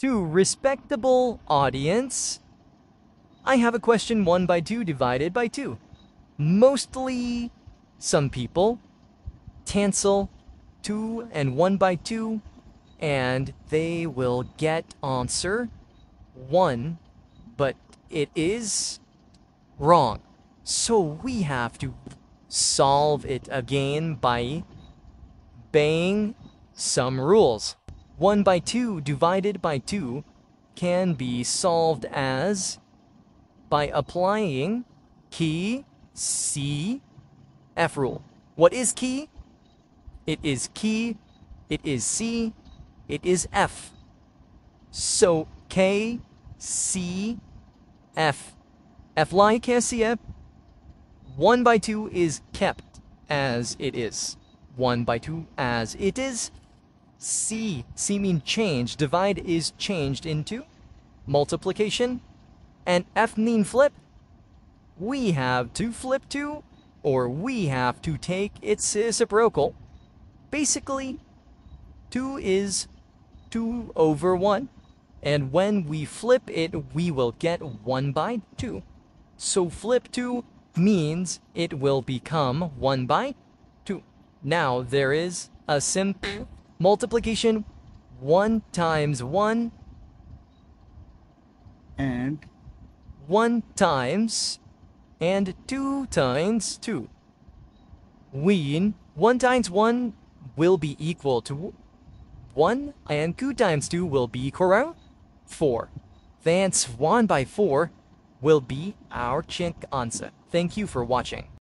To respectable audience, I have a question 1 by 2 divided by 2. Mostly some people cancel 2 and 1 by 2 and they will get answer 1 but it is wrong. So we have to solve it again by obeying some rules. 1 by 2 divided by 2 can be solved as by applying key C F rule. What is key? It is key, it is C, it is F. So K, C, F. F like KCF, 1 by 2 is kept as it is. 1 by 2 as it is. C, C change. Divide is changed into multiplication. And F mean flip. We have to flip to, or we have to take its reciprocal. Basically, 2 is 2 over 1. And when we flip it, we will get 1 by 2. So flip 2 means it will become 1 by 2. Now there is a simple multiplication 1 times 1 and 1 times and 2 times 2. When 1 times 1 will be equal to 1 and 2 times 2 will be equal 4. Thence 1 by 4 will be our chink answer. Thank you for watching.